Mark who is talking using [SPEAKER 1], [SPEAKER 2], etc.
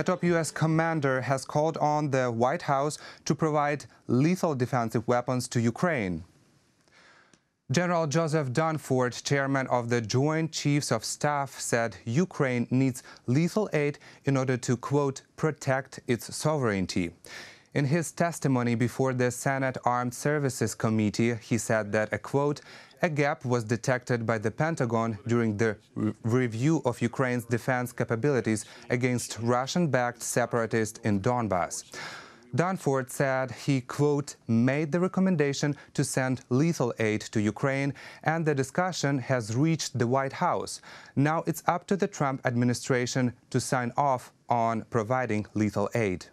[SPEAKER 1] A top U.S. commander has called on the White House to provide lethal defensive weapons to Ukraine. General Joseph Dunford, chairman of the Joint Chiefs of Staff, said Ukraine needs lethal aid in order to, quote, protect its sovereignty. In his testimony before the Senate Armed Services Committee, he said that a quote, a gap was detected by the Pentagon during the re review of Ukraine's defense capabilities against Russian-backed separatists in Donbass. Dunford said he, quote, made the recommendation to send lethal aid to Ukraine and the discussion has reached the White House. Now it's up to the Trump administration to sign off on providing lethal aid.